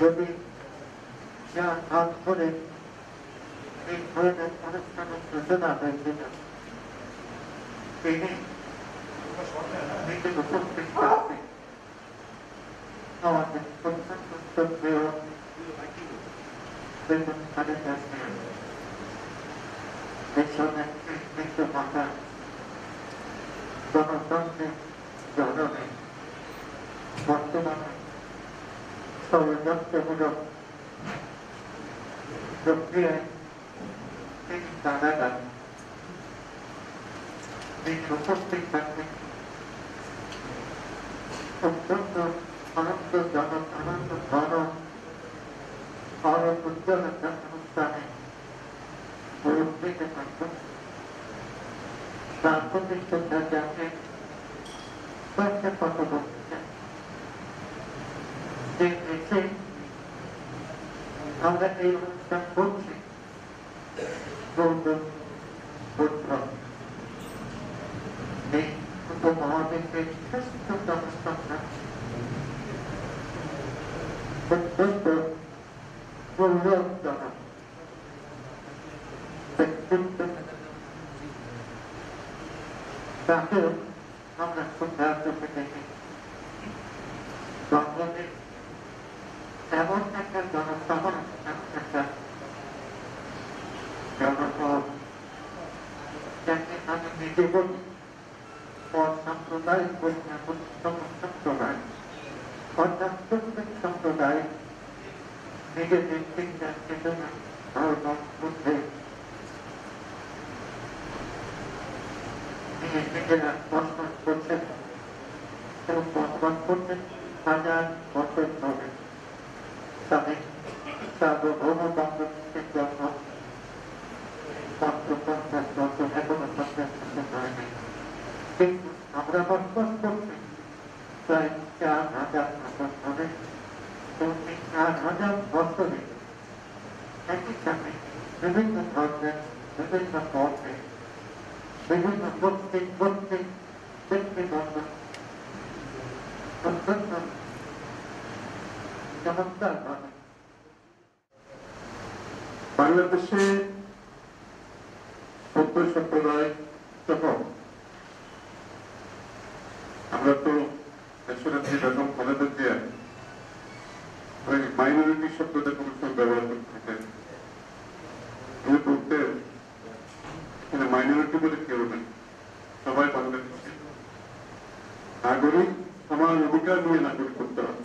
যদি যা হাত করে এই ধরনের অনুষ্ঠানের সূচনা হয়েছিল তিনি নিজের উপস্থিত থাকতেন আমাদের অত্যন্ত শ্রদ্ধেয় বেতন খালেদ আসেন দেশের মৃত্যু মাতা গণতন্ত্রের জননে বর্তমানে ষড়যন্ত্রমূলক প্রক্রিয়ায় তিনি দাদারা তিনি উপস্থিত থাকবেন অত্যন্ত আনন্দজনক আনন্দ ঘন আরও উজ্জ্বলতা অনুষ্ঠানে উপস্থিত থাকবেন তার প্রতি শ্রদ্ধা জানেন কয়েকটা কথা বলতে চাই যে দেশে আমরা এই অনুষ্ঠান করছি গৌতম বুদ্ধ এই উপমহাদেশের শ্রেষ্ঠতম সন্তান অত্যন্ত গৌরবজনক ব্যক্তিত্ব তাকেও আমরা শ্রদ্ধার চোখে দেখি বাংলাদেশ এমন একটা জনসাধারণ একটা জনপদ যাকে আমি নিজে অসাম্প্রদায়িক বলি সম্প্রদায় অর্থাৎ সম্প্রদায় নিজেদের চিন্তা চেতনা ধর্ম বুদ্ধে নিজেরা বসবাস করছেন এবং বসবাস করছেন হাজার বছর ধরে তাদের সার্বভৌম বাংলাদেশের জন্য বাংলাদেশে সত্য সম্প্রদায় যখন আমরা তো বেগম খালেদা জিয়া মাইনরিটি ব্যবহার থাকেন উনি বলতেন মাইনরিটি বলে কেউ নেই সবাই বাংলাদেশি নাগরিক সমান অধিকার নিয়ে নাগরিক করতে হবে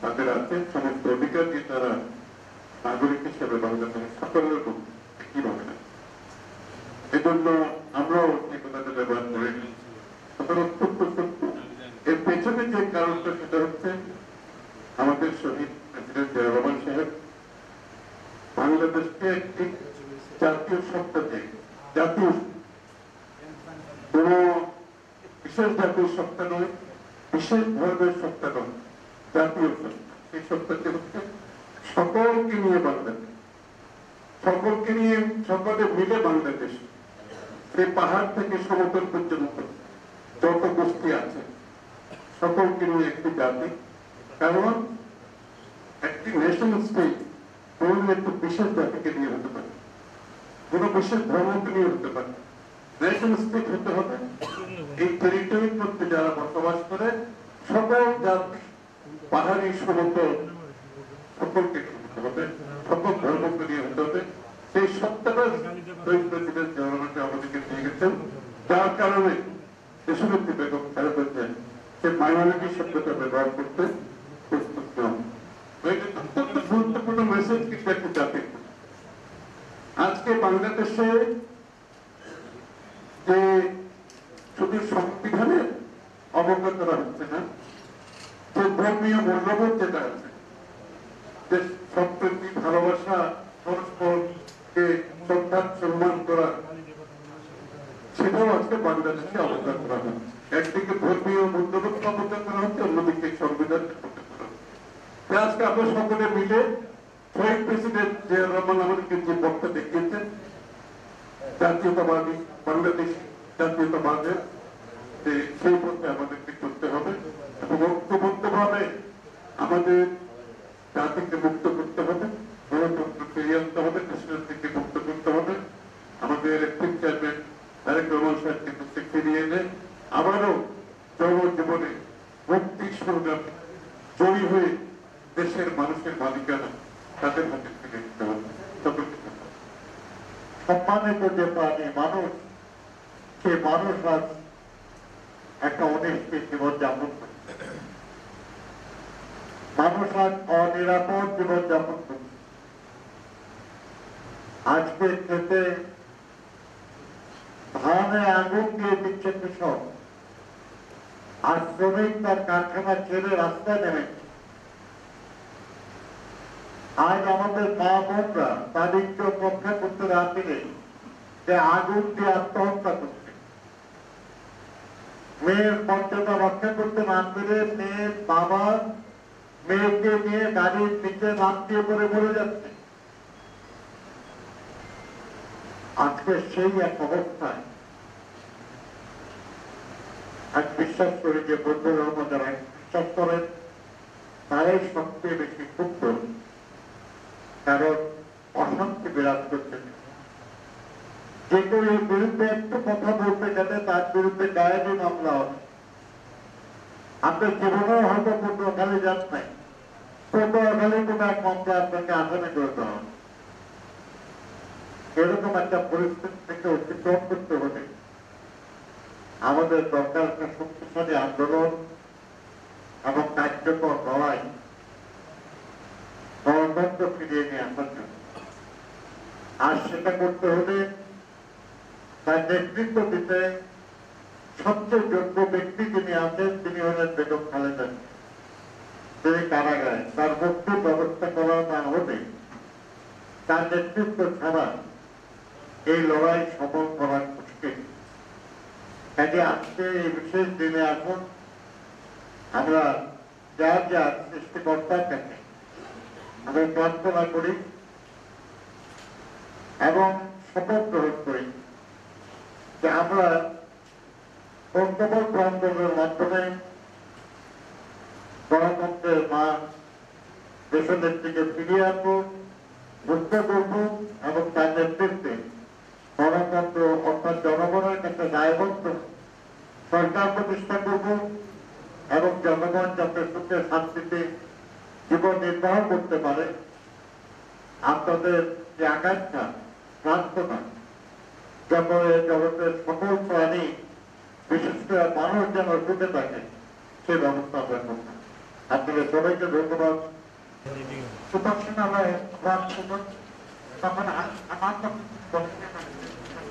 তাদের আছে সমস্ত অধিকার দিয়ে তারা নাগরিক হিসেবে বাংলাদেশের সকলের একইভাবে না এজন্য আমরাও এই কথাটা ব্যবহার করে আপনার এর পেছনে যে কারণটা সেটা হচ্ছে আমাদের শহীদ প্রেসিডেন্ট জিয়া রহমান সাহেব বাংলাদেশকে একটি জাতীয় সত্তাতে জাতীয় কোন বিশেষ জাতীয় সত্তা নয়, বিশেষ ধর্মের সত্তা নয়, জাতীয় সত্তা। সেই সত্তাটি হচ্ছে সকলকে নিয়ে বাংলাদেশ। সকলকে নিয়ে সকলে মিলে বাংলাদেশ। সেই পাহাড় থেকে সমতল পর্যন্ত যত গোষ্ঠী আছে, সকলকে নিয়ে একটি জাতি। কারণ একটি নেশন স্টেট কোন একটু বিশেষ জাতিকে নিয়ে হতে পারে, কোন বিশেষ ধর্মকে নিয়ে হতে পারে। নেশন স্টেট হতে হবে। এই টেরিটরির মধ্যে যারা বসবাস করে, সকল জাতি পাহাড়ি সমতল সকলকে হতে হবে, সকল ধর্মকে নিয়ে হতে হবে। সেই সত্যটা শহীদ গেছেন যার কারণে দেশবর্তী বেগম খালেদা জিয়া সে মাইনরিটি শব্দটা ব্যবহার করতে প্রস্তুত অত্যন্ত গুরুত্বপূর্ণ মেসেজ কিন্তু একটা জাতির। আজকে বাংলাদেশে হবে আমাদের জাতিকে মুক্ত করতে হবে আনতে হবে মুক্ত করতে হবে। আমাদের চেয়ারম্যান তারেক রহমান সাহেবকে ফিরিয়ে এনে আবারও জনজীবনে সংগ্রাম জয়ী হয়ে দেশের মানুষের মালিকানা তাদের হাতে ফিরে হবে। সম্মানিত যে প্রাণী মানুষ, সে মানুষ আজ খেতে ধানে আগুন দিয়ে দিচ্ছে কৃষক। আর শ্রমিক তার কারখানা ছেড়ে রাস্তায় নেমেছে। আজ আমাদের মা বোনরা তাদেরকে রক্ষা করতে না পেরে যে আগুন দিয়ে আত্মহত্যা করছে। মেয়ের মর্যাদা রক্ষা করতে না পেরে মেয়ের বাবা মেয়েকে নিয়ে গাড়ির নিচে নাম দিয়ে পড়ে মরে যাচ্ছে। আজকে সেই এক অবস্থায় আজ বিশ্বাস করি যে বন্ধুর রহমান যারা বিশ্বাস করেন, তারাই সবচেয়ে বেশি ক্ষুব্ধ। কারণ অশান্তি বিরাজ করছে। যে কেউ এর বিরুদ্ধে একটু কথা বলতে গেলে তার বিরুদ্ধে ডায়েরি মামলা হবে। আপনার জীবনেও হয়তো পটুয়াখালী যান নাই পটুয়াখালী কোনো এক মামলা আপনাকে আসামি করে দেওয়া হবে। এরকম একটা পরিস্থিতি থেকে অতিক্রম করতে হলে আমাদের দরকার একটা শক্তিশালী আন্দোলন এবং কার্যকর লড়াই। গণতন্ত্র ফিরিয়ে নিয়ে আসার জন্য। আর সেটা করতে হলে তার নেতৃত্ব দিতে সবচেয়ে যোগ্য ব্যক্তি যিনি আছেন, তিনি হলেন বেগম খালেদা। তিনি কারাগারে তার মুক্তির ব্যবস্থা করা না হলে তার নেতৃত্ব ছাড়া এই লড়াই সফল করার মুশকিল কাজে আজকে এই বিশেষ দিনে এখন আমরা যার যার সৃষ্টিকর্তার কাছে আমরা প্রার্থনা করি এবং শপথ গ্রহণ করি যে আমরা আন্দোলনের মাধ্যমে গণতন্ত্রের মা দেশনেত্রীকে ফিরিয়ে আনব মুক্ত করব এবং তার নেতৃত্বে গণতন্ত্র অর্থাৎ জনগণের কাছে দায়বদ্ধ সরকার প্রতিষ্ঠা করব এবং জনগণ যাতে সুখে শান্তিতে জীবন নির্বাহ করতে পারে। আপনাদের যে আকাঙ্ক্ষা, প্রার্থনা জগতের জগতের সকল প্রাণী, বিশেষ করে মানুষ যেন সুখে থাকে সে ব্যবস্থা আমরা করব আপনাদের সবাইকে ধন্যবাদ। সুপারসোনালয়ে ছিল তখন আমার তখন আমার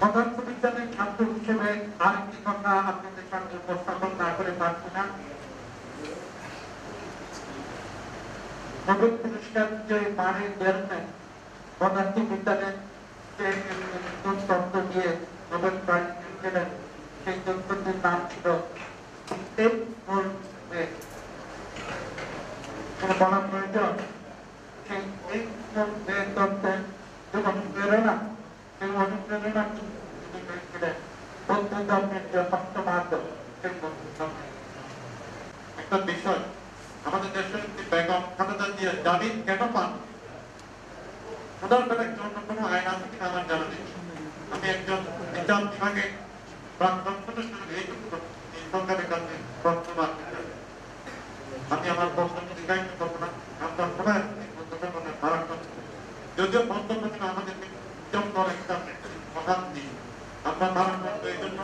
পদার্থ বিজ্ঞানের ছাত্র হিসেবে আরেকটি কথা আপনাদের সঙ্গে উপস্থাপন না করে পারছি না। নোবেল পুরস্কার যে মানে বেরোতেন পদার্থ বিজ্ঞানের তত্ত্ব দিয়ে নোবেল প্রাইজ পেয়েছিলেন সেই তত্ত্বটির নাম ছিল বলা প্রয়োজন? সেই এই তত্ত্বের যে অনুপ্রেরণা সেই অনুপ্রেরণা তিনি পেয়েছিলেন বৌদ্ধ ধর্মের যে সপ্তমার্গ সেই বৌদ্ধ ধর্মের একটা বিষয় আমাদের দেশের একটি বেগম খালেদা জিয়া জামিন কেন পান ওনার বেলায় অন্য কোনো আইন আছে কিনা আমার জানা নেই আমি একজন বিচার বিভাগে প্রাক্তন সদস্য এইটুকু এই সরকারের কাছে প্রশ্ন রাখতে চাই। আমি আমার প্রশ্ন দীর্ঘায়িত করব না আপনার সবাই বন্ধুদের ধারণ করছি যদিও বক্তব্য ছিল আমাদেরকে চমকর একটা প্রধান দিন আমরা ধারণ করব এই জন্য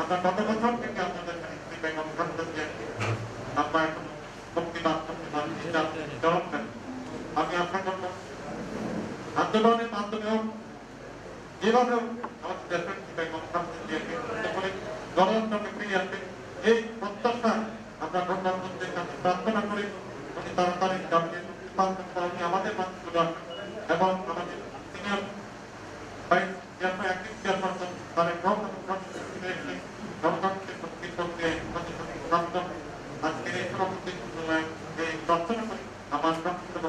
আমরা গত বছর থেকে আপনাদের কাছে শ্রী বেগম খালেদা জিয়াকে আমরা এখন মুক্তিবাদ করতে পারি এটা জবাব দেন আমি আশা করব আন্দোলনের মাধ্যমে হোক যেভাবে হোক আমাদের দেশের শ্রী বেগম খালেদা জিয়াকে মুক্ত করে গণতন্ত্রকে ফিরিয়ে আনবে এই প্রত্যাশা আমরা প্রধানমন্ত্রীর কাছে প্রার্থনা করি উনি তাড়াতাড়ি মুক্তি কর্মী আমাদের মাতৃজন এবং আমাদের senior vice chairman active chairperson Tarique Rahman শক্তি করতে গণতন্ত্র আজকের এই সভাপতি সম্মেলনে এই রচনা করি আমার বক্তব্য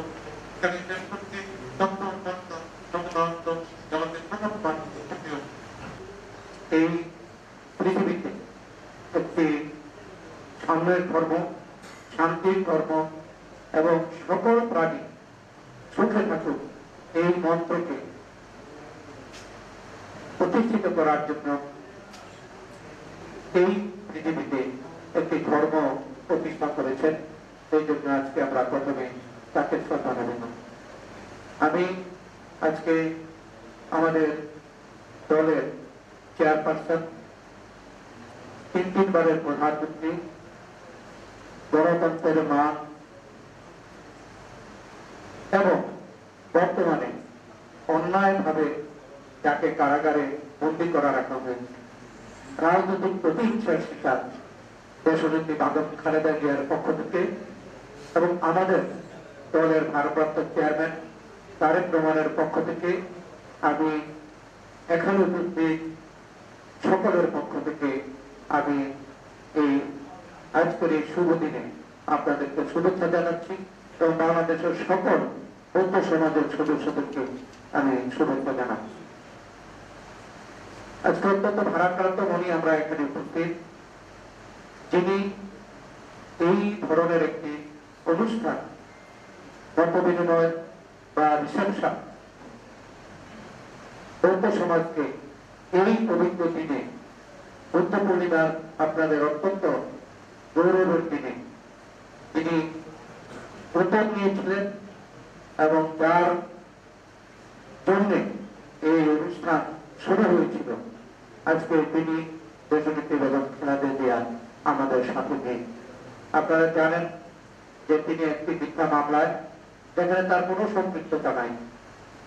এখানে শেষ করছি ডক্টর ডক্টর জগদান্ত জগতের ভগবান এই পৃথিবীতে একটি সাম্যের ধর্ম শান্তির ধর্ম এবং সকল প্রাণী সুখে থাকুক এই মন্ত্রকে প্রতিষ্ঠিত করার জন্য এই পৃথিবীতে একটি ধর্ম প্রতিষ্ঠা করেছেন। সেই জন্য আজকে আমরা প্রথমে তাকে শ্রদ্ধা জানাব। আমি আজকে আমাদের দলের চেয়ারপারসন তিন তিনবারের প্রধানমন্ত্রী গণতন্ত্রের মা এবং বর্তমানে অন্যায়ভাবে যাকে কারাগারে বন্দী করা রাখা হয়েছে রাজনৈতিক প্রতিহিংসার শিকার দেশনেত্রী বাদক খালেদা জিয়ার পক্ষ থেকে এবং আমাদের দলের ভারপ্রাপ্ত চেয়ারম্যান তারেক রহমানের পক্ষ থেকে আমি এখানে উপস্থিত সকলের পক্ষ থেকে আমি এই আজকের এই শুভ দিনে আপনাদেরকে শুভেচ্ছা জানাচ্ছি এবং বাংলাদেশের সকল বৌদ্ধ সমাজের সদস্যদেরকে আমি শুভেচ্ছা জানাচ্ছি। আজকে অত্যন্ত ভারাক্রান্ত মনে আমরা এখানে উপস্থিত, যিনি এই ধরনের একটি অনুষ্ঠান মত বিনিময় বা রিসেপশন বৌদ্ধ সমাজকে এই পবিত্র দিনে বুদ্ধ পূর্ণিমার আপনাদের অত্যন্ত গৌরবের দিনে। তিনি উদ্যোগ নিয়েছিলেন এবং যার জন্য এই অনুষ্ঠান শুরু হয়েছিল। আজকে তিনি দেশনীতি বেগম খেলাতে দেওয়া আমাদের সাথে নেই আপনারা জানেন যে তিনি একটি মিথ্যা মামলায়, যেখানে তার কোনো সম্পৃক্ততা নাই,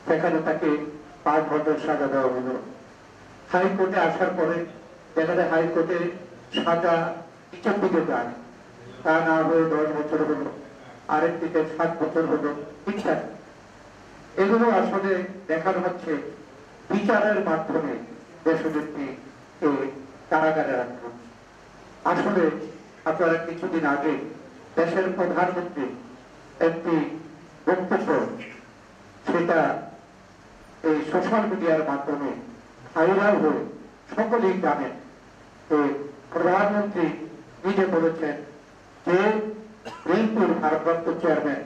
সেখানে তাকে পাঁচ বছর সাজা দেওয়া হলো। হাইকোর্টে আসার পরে, যেখানে হাইকোর্টে সাজা দিকে যায়। তা না হয়ে দশ বছর হলো আরেকটিতে সাত বছর হলো ইত্যাদি এগুলো আসলে দেখানো হচ্ছে বিচারের মাধ্যমে দেশনেত্রী কারাগারে রাখা। আসলে আপনারা কিছুদিন আগে দেশের প্রধানমন্ত্রী একটি বক্তব্য, সেটা এই সোশ্যাল মিডিয়ার মাধ্যমে ভাইরাল হয়ে সকলেই জানেন প্রধানমন্ত্রী নিজে বলেছেন যে বিএনপির ভারপ্রাপ্ত চেয়ারম্যান,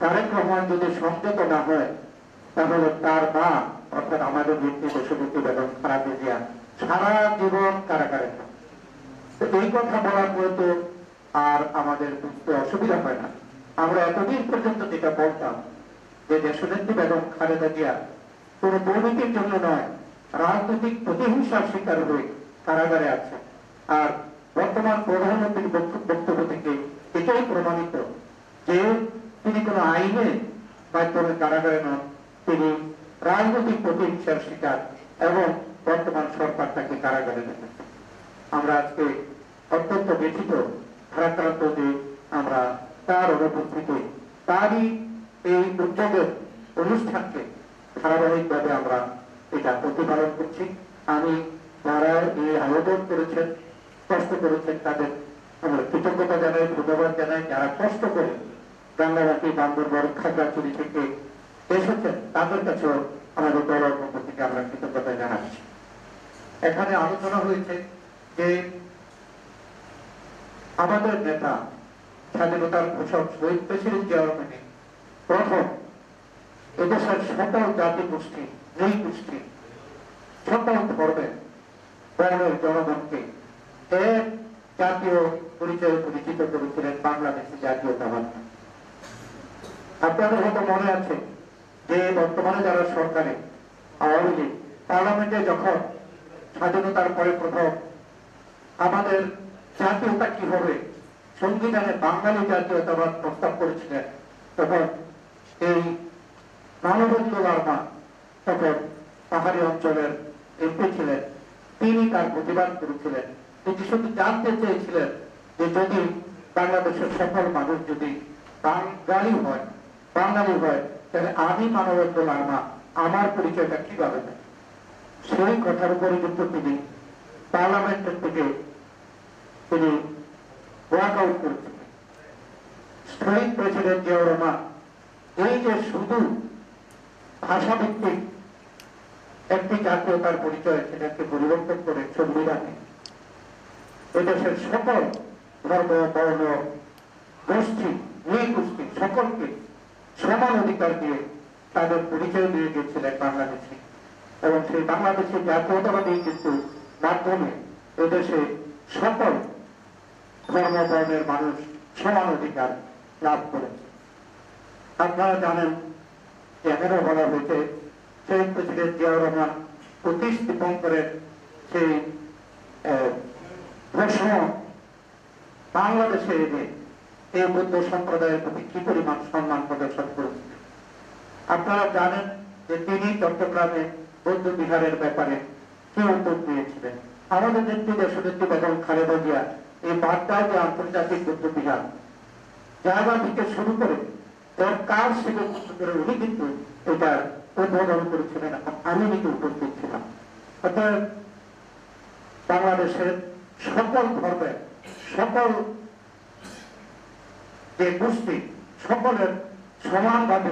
তারেক রহমান যদি সংযত না হয়, তাহলে তার মা, অর্থাৎ আমাদের ভিত্তি দেশভূতি বেগম খারাপ জিয়া সারা জীবন কারাগারে এই কথা বলার পরে তো আর আমাদের বুঝতে অসুবিধা হয় না। আমরা এতদিন পর্যন্ত যেটা বলতাম, যে দেশনেত্রী বেগম খালেদা জিয়া কোন দুর্নীতির জন্য নয়, রাজনৈতিক প্রতিহিংসার শিকার হয়ে কারাগারে আছে। আর বর্তমান প্রধানমন্ত্রীর বক্তব্য থেকে এটাই প্রমাণিত যে তিনি কোন আইনে মাধ্যমে কারাগারে নন। তিনি রাজনৈতিক প্রতিহিংসার শিকার এবং বর্তমান সরকার তাকে কারাগারে রেখেছে আমরা আজকে অত্যন্ত ব্যথিত, ভারাক্রান্ত যে আমরা তার অনুপস্থিতি, তারই এই উদ্যোগের অনুষ্ঠানকে ধারাবাহিকভাবে আমরা এটা প্রতিপালন করছি। আমি যারা এই আয়োজন করেছেন কষ্ট করেছেন তাদের, আমরা কৃতজ্ঞতা জানাই, ধন্যবাদ জানাই, যারা কষ্ট করে রাঙ্গামাটি বান্দরবন খাগড়াছড়ি থেকে এসেছেন তাদের কাছেও আমাদের দলের পক্ষ থেকে আমরা কৃতজ্ঞতা জানাচ্ছি। এখানে আলোচনা হয়েছে যে আমাদের নেতা স্বাধীনতার ঘোষক শহীদ প্রেসিডেন্ট রহমানের প্রথম এদেশের সকল জাতি গোষ্ঠী নৃ গোষ্ঠী সকল ধর্মের জনগণকে জাতীয় পরিচয় পরিচিত করেছিলেন বাংলাদেশের জাতীয়তাবাদ। আপনাদের হয়তো মনে আছে যে বর্তমানে যারা সরকারে, আওয়ামী লীগ, পার্লামেন্টে যখন স্বাধীনতার পরে প্রথম আমাদের জাতীয়তা কি হবে, সংবিধানে বাঙালি জাতীয়তাবাদ প্রস্তাব করেছিলেন, তখন এই মানবন্দ লার্মা তখন পাহাড়ি অঞ্চলের এমপি ছিলেন। তিনি তার প্রতিবাদ করেছিলেন। তিনি জানতে চেয়েছিলেন যে যদি বাংলাদেশের মানুষ যদি বাঙালি হয় বাঙালি হয়, তাহলে আমি লামা আমার পরিচয়টা কীভাবে সেই কথার উপরে কিন্তু তিনি পার্লামেন্টের থেকে তিনি ওয়াক আউট করেছিলেন। শহীদ প্রেসিডেন্ট জিয়াউর রহমান, এই যে শুধু ভাষাভিত্তিক একটি জাতীয়তার পরিচয় সেটাকে পরিবর্তন করে সংবিধানে এদেশের সকল ধর্ম বর্ণ গোষ্ঠী নৃ গোষ্ঠী সকলকে সমান অধিকার দিয়ে তাদের পরিচয় দিয়ে গিয়েছিলেন বাংলাদেশে। এবং সেই বাংলাদেশের জাতীয়তাবাদী কিন্তু মাধ্যমে এদেশে সকল ধর্ম, বর্ণের মানুষ সমান অধিকার লাভ করেছে। আপনারা জানেন এখানেও বলা হয়েছে শহীদ প্রেসিডেন্ট জিয়াউর রহমান অতীশ দীপঙ্করের সেই প্রশ্ন, বাংলাদেশে এনে এই বৌদ্ধ সম্প্রদায়ের প্রতি কি পরিমাণ সম্মান প্রদর্শন করেছিলেন আপনারা জানেন যে তিনি চট্টগ্রামে বৌদ্ধ বিহারের ব্যাপারে কি উদ্যোগ নিয়েছিলেন আমাদের নেত্রী দেশনেত্রী বেগম খালেদা জিয়া এই বার্তায় যে আন্তর্জাতিক বৌদ্ধ বিহার জায়গা থেকে শুরু করে তার কাজ থেকে করে, উনি কিন্তু এটা উদ্বোধন করেছিলেন আমি কিন্তু উপস্থিত ছিলাম। অর্থাৎ বাংলাদেশের সকল ধর্মের সকল যে গোষ্ঠী, সকলের সমানভাবে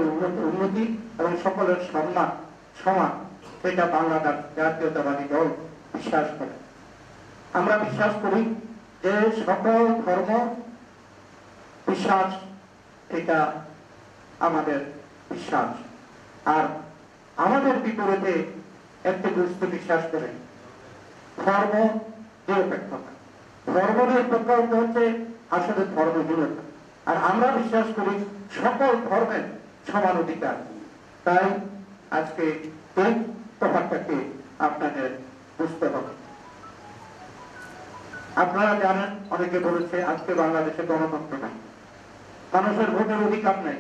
উন্নতি এবং সকলের সম্মান, সমান, সেটা বাংলাদেশ জাতীয়তাবাদী দল বিশ্বাস করে। আমরা বিশ্বাস করি যে সকল ধর্ম বিশ্বাস, এটা আমাদের বিশ্বাস। আর আমাদের বিপরীতে একটি গোষ্ঠী বিশ্বাস করে, ধর্ম নিরপেক্ষতা ধর্ম হচ্ছে আসলে ধর্মহীনতা। আর আমরা বিশ্বাস করি সকল ধর্মের সমান অধিকার। তাই আজকে এই তফাৎটাকে আপনাদের বুঝতে হবে। আপনারা জানেন, অনেকে বলেছে, আজকে বাংলাদেশে গণতন্ত্র নাই। মানুষের ভোটের অধিকার নেই।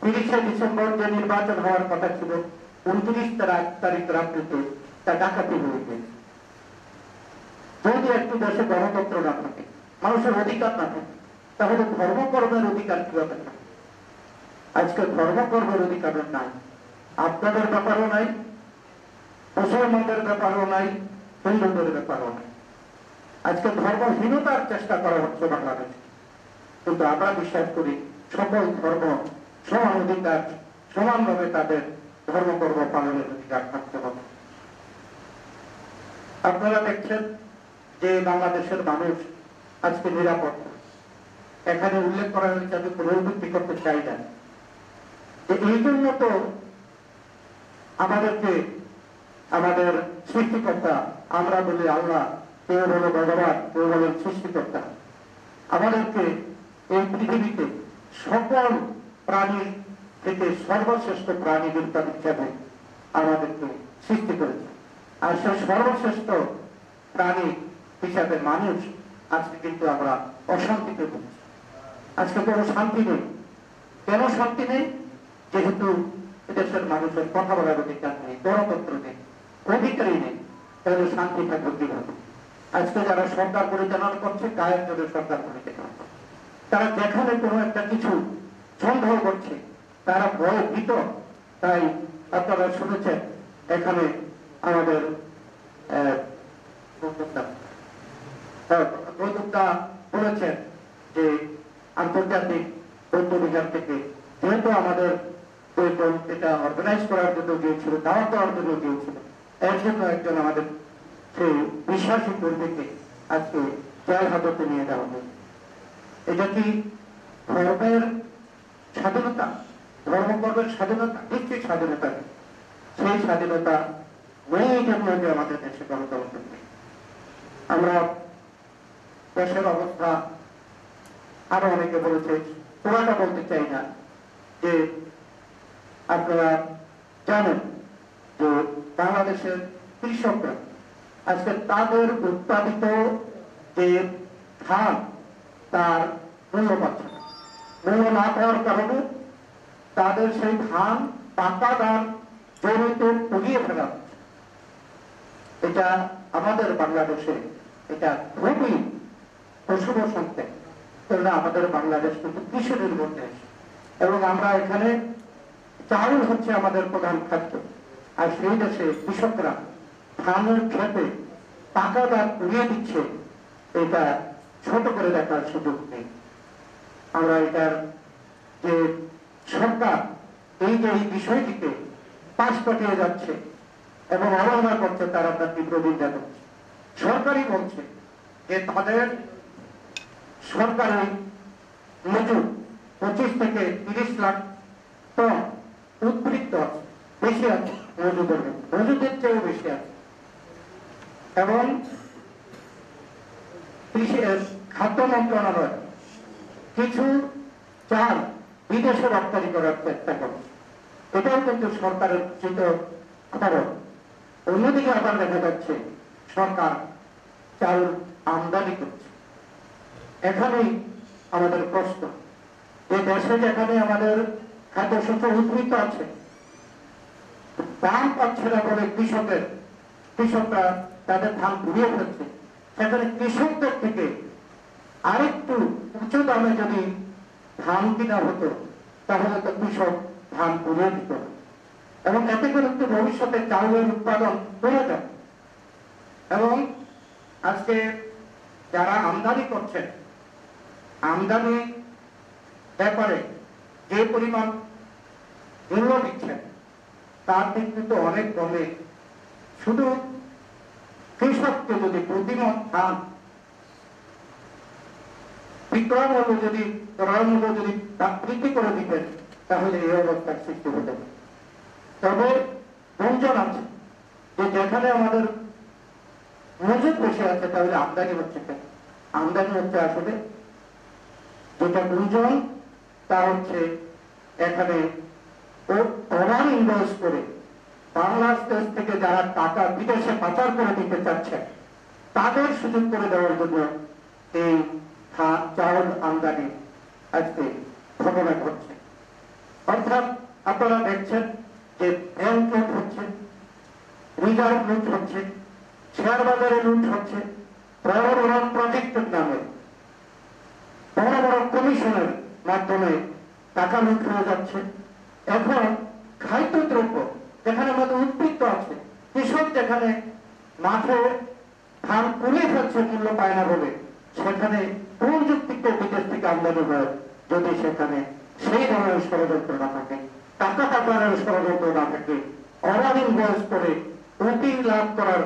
তিরিশে ডিসেম্বর যে নির্বাচন হওয়ার কথা ছিল উনত্রিশ তারিখ রাত্রিতে তা ডাকাতি হয়ে গেছে যদি একটি দেশে গণতন্ত্র না থাকে, মানুষের অধিকার না থাকে, তাহলে ধর্মকর্মের অধিকার কীভাবে থাকে? আজকে ধর্মকর্মের অধিকার নাই। আপনাদের ব্যাপারও নাই, মুসলমানদের ব্যাপারও নাই, হিন্দুদের ব্যাপারও নাই। আজকে ধর্মহীনতার চেষ্টা করা হচ্ছে বাংলাদেশে। কিন্তু আমরা বিশ্বাস করি, সকল ধর্ম সমান অধিকার, সমানভাবে তাদের ধর্মকর্ম পালনের অধিকার থাকতে হবে। আপনারা দেখছেন যে বাংলাদেশের মানুষ আজকে নিরাপদ এখানে উল্লেখ করা হয়েছে, আমি পুনরাবৃত্তি করতে চাই না। এই জন্য তো আমাদেরকে আমাদের সৃষ্টিকর্তা, আমরা বলি আল্লাহ, কেউ বলো ভগবান, কেউ বলেন সৃষ্টিকর্তা। আমাদেরকে এই পৃথিবীতে সকল প্রাণী থেকে সর্বশ্রেষ্ঠ প্রাণী বিজ্ঞান হিসাবে আমাদেরকে সৃষ্টি করেছে। আর সেই সর্বশ্রেষ্ঠ প্রাণী হিসাবে মানুষ আজকে কিন্তু আমরা অশান্তিতে আজকে কোনো শান্তি নেই। কেন শান্তি নেই? যেহেতু এদেশের মানুষের কথা বলার অধিকার নেই, গণতন্ত্র নেই, অধিকারই নেই, তাহলে শান্তি থাকবে কীভাবে আজকে যারা সরকার পরিচালনা করছে, গায়ের জন্য সরকার পরিচালনা তারা যেখানে কোনো একটা কিছু সন্দেহ করছে, তারা ভয় ভীত। তাই আপনারা শুনেছেন, এখানে আমাদের আহ, প্রদ্যোক্তা বলেছেন যে আন্তর্জাতিক বিহার থেকে যেহেতু আমাদের এটা অর্গানাইজ করার জন্য গিয়েছিল দাওয়াত দেওয়ার জন্য গিয়েছিল এর জন্য একজন আমাদের সেই বিশ্বাসী কর্মীকে আজকে জেল হাজতে নিয়ে যাওয়া হয়েছে এটা কি ধর্মের স্বাধীনতা? ধর্মকর্মের স্বাধীনতা? নিশ্চয়ই স্বাধীনতা। সেই স্বাধীনতা নেই জন্য আমাদের দেশে গণতন্ত্র আমরা দেশের অবস্থা আরও অনেকে বলেছে পুরাটা বলতে চাই না যে আপনারা জানেন যে বাংলাদেশের কৃষকরা আজকে তাদের উৎপাদিত যে ধান, তার মূল্য পাচ্ছে না। মূল্য না পাওয়ার কারণে তাদের সেই ধান পাকা ধান জমিতে পুড়িয়ে ফেলা এটা আমাদের বাংলাদেশে এটা খুবই অশুভ সংকেত কেননা আমাদের বাংলাদেশ কিন্তু কৃষি নির্ভর দেশ এবং আমরা এখানে চাউল হচ্ছে আমাদের প্রধান খাদ্য। আর সেই দেশে কৃষকরা ধানের খেতে টাকা দাম উড়িয়ে দিচ্ছে, এটা ছোট করে দেখার সুযোগ নেই। আমরা এটার যে সরকার, এই যে এই বিষয়টিকে পাশ কাটিয়ে যাচ্ছে এবং অবহেলা করছে, তারা তার তীব্র নিন্দা করছি। সরকারই বলছে যে তাদের সরকারি মজুর পঁচিশ থেকে তিরিশ লাখ টন উদ্বৃত্ত বেশি আছে মজুদের। মজুদের চেয়েও বেশি আছে। এবং খাদ্য মন্ত্রণালয় কিছু চাল বিদেশে রপ্তানি করার চেষ্টা করে এটাও কিন্তু সরকারের চিত খবর। অন্যদিকে আবার দেখা যাচ্ছে সরকার চাল আমদানি করছে। এখানেই আমাদের প্রশ্ন। যে দেশে যেখানে আমাদের খাদ্যশস্য উদ্বৃত্ত আছে, দাম পাচ্ছে না বলে কৃষকের, কৃষকরা তাদের ধান ঘুরিয়ে ফেলছে। সেখানে কৃষকদের থেকে আরেকটু উঁচু দামে যদি ধান কিনা হতো, তাহলে তো কৃষক ধান ঘুরিয়ে দিত এবং এতে করে কিন্তু ভবিষ্যতে চাউলের উৎপাদন কমে যায় এবং আজকে যারা আমদানি করছেন আমদানি ব্যাপারে যে পরিমাণ মূল্য দিচ্ছেন তার থেকে কিন্তু অনেক কমে। শুধু কৃষককে যদি প্রতিমত ধান বিক্রয় মূল্য যদি, ক্রয় মূল্য যদি বৃদ্ধি করে দিতেন, তাহলে এই অবস্থার সৃষ্টি হতো। তবে গুঞ্জন আছে যে যেখানে আমাদের মজুদ বেশি আছে, তাহলে আমদানি হচ্ছে আমদানি হচ্ছে আসলে যেটা গুঞ্জন তা হচ্ছে এখানে ইনভেস্ট করে বাংলাদেশ থেকে যারা টাকা বিদেশে পাচার করে দিতে চাচ্ছে, তাদের সুযোগ করে দেওয়ার জন্য এই চাউল আমদানি আজকে ঘটনা ঘটছে অর্থাৎ আপনারা দেখছেন যে ব্যাংক লুট হচ্ছে রিজার্ভ লুট হচ্ছে শেয়ার বাজারে লুট হচ্ছে, বড় বড় প্রজেক্টের নামে। বড় বড় কমিশনের মাধ্যমে টাকা লুট যাচ্ছে। এখন খাদ্য দ্রব্য যেখানে আমাদের উদ্বৃত্ত আছে, কৃষক যেখানে মাঠে ধান কুড়িয়ে ফেলছে মূল্য পায় না বলে, সেখানে প্রযুক্তিক বিদেশ থেকে আমদানি হয়, যদি সেখানে সেই ধরনের ষড়যন্ত্র না থাকে, টাকা পাঠানোর ষড়যন্ত্র না থাকে অনাদিন বয়স করে উকিল লাভ করার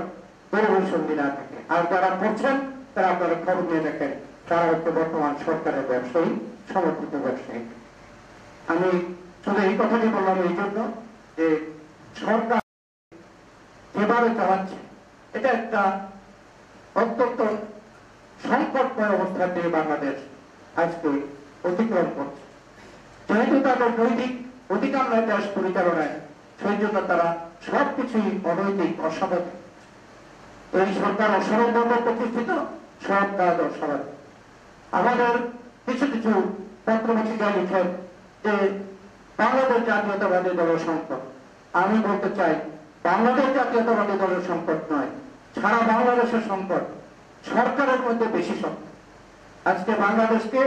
পরিবেশনটি না থাকে। আর যারা করছেন, তারা আপনারা খবর নিয়ে দেখেন। তারা হচ্ছে বর্তমান সরকারের ব্যবসায়ী সমর্থিত ব্যবসায়ী। আমি শুধু এই কথাটি বললাম এই জন্য যে সরকার যেভাবে চালাচ্ছে। এটা একটা অত্যন্ত সংকটময় অবস্থা দিয়ে বাংলাদেশ আজকে অতিক্রম করছে। যেহেতু তাদের নৈতিক অধিকার নয় দেশ পরিচালনায়, সেই জন্য তারা সবকিছুই অনৈতিক অস্বাভাবিক এই সরকার অস্বাভাবিকভাবে প্রতিষ্ঠিত, সব কাজ অস্বাভাবিক আমাদের কিছু কিছু পত্রপত্রিকায় লিখেন যে বাংলাদেশ জাতীয়তাবাদী দলের সম্পদ। আমি বলতে চাই, বাংলাদেশ জাতীয়তাবাদী দলের সম্পদ নয়, সারা বাংলাদেশের সম্পদ সরকারের মধ্যে বেশি সংকট আজকে বাংলাদেশকে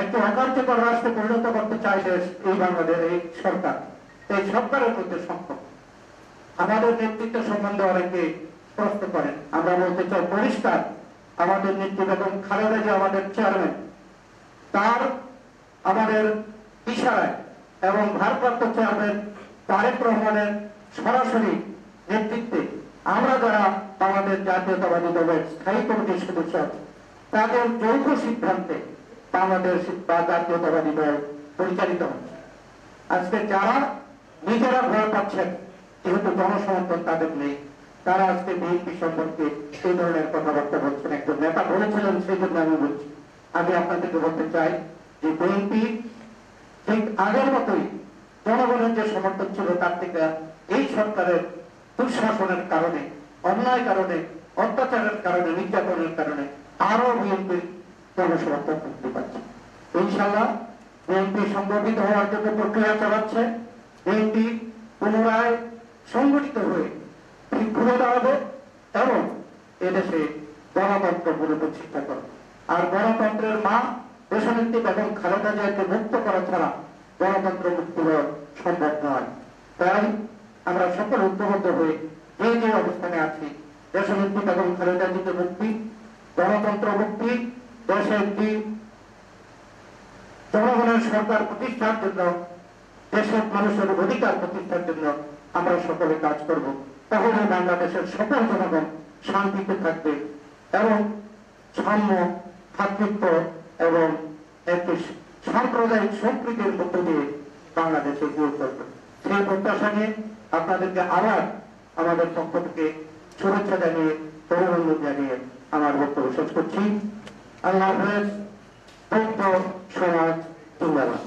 একটি অকার্যকর রাষ্ট্রে পরিণত করতে দেশ, এই বাংলাদেশ, এই সরকার। এই সরকারের মধ্যে সংকট আমাদের নেতৃত্ব সম্বন্ধে অনেকে প্রশ্ন করেন। আমরা বলতে চাই, পরিষ্কার আমাদের নিত্য এবং খালেদা যে আমাদের চেয়ারম্যান তার আমাদের ইশারায় এবং ভারপ্রাপ্ত চেয়ারম্যান তারেক রহমানের সরাসরি নেতৃত্বে আমরা যারা আমাদের জাতীয়তাবাদী দলের স্থায়ী কমিটির সদস্য আছি, তাদের যৌথ সিদ্ধান্তে বাংলাদেশ বা জাতীয়তাবাদী দল পরিচালিত হচ্ছে। আজকে যারা নিজেরা ভয় পাচ্ছেন যেহেতু জনসমর্থন তাদের নেই তারা আজকে বিএনপি সম্পর্কে সেই ধরনের কথাবার্তা বলছেন একজন নেতা বলেছিলেন, সেই জন্য আমি বলছি। আমি আপনাদেরকে বলতে চাই যে বিএনপি ঠিক আগের মতোই জনগণের যে সমর্থন ছিল, তার থেকে এই সরকারের দুঃশাসনের কারণে, অন্যায় কারণে, অত্যাচারের কারণে, নির্যাতনের কারণে আরও বিএনপির জনসমর্থন বৃদ্ধি পাচ্ছে ইনশাল্লাহ বিএনপি সংগঠিত হওয়ার জন্য প্রক্রিয়া চালাচ্ছে। বিএনপি পুনরায় সংগঠিত হয়ে ঘুরে দাঁড়াবে এবং এদেশে গণতন্ত্র গড়ে প্রতিষ্ঠা করবে আর গণতন্ত্রের মা দেশনেত্রী এবং খালেদা জিয়াকে মুক্ত করা ছাড়া গণতন্ত্র মুক্তি সম্ভব নয়। তাই আমরা সকল ঐক্যবদ্ধ হয়ে যে যে অবস্থানে আছি, দেশনেত্রী বেগম খালেদা জিকে মুক্তি, গণতন্ত্র মুক্তি দেশে একটি জনগণের সরকার প্রতিষ্ঠার জন্য, দেশের মানুষের অধিকার প্রতিষ্ঠার জন্য আমরা সকলে কাজ করব। তাহলে বাংলাদেশের সকল জনগণ শান্তিতে থাকবে এবং সাম্য, ভাতৃত্ব এবং একটি সাম্প্রদায়িক সম্প্রীতির মধ্য দিয়ে বাংলাদেশে এগিয়ে চলবে। সেই প্রত্যাশা নিয়ে আপনাদেরকে আবার আমাদের পক্ষ থেকে শুভেচ্ছা জানিয়ে, অভিনন্দন জানিয়ে আমার বক্তব্য শেষ করছি। আল্লাহ হাফেজ সমাজ জিন্দাবাদ